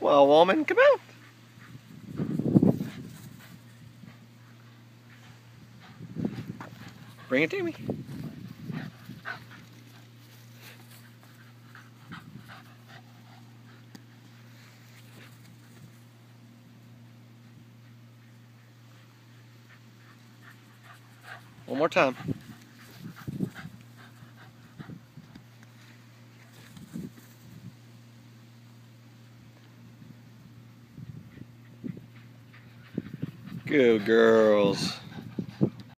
Well, woman, come out. Bring it to me. One more time. Good girls.